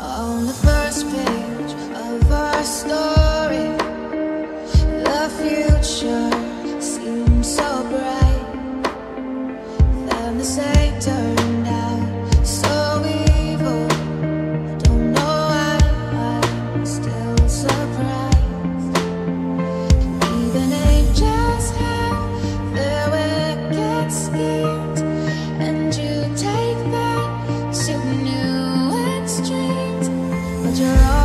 On the first page of our story, the future seemed so bright. Then the same turned But you're